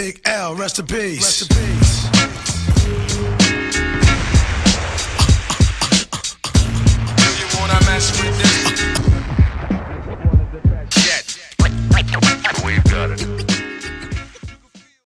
Big L, rest in peace. Rest in peace. We've got it.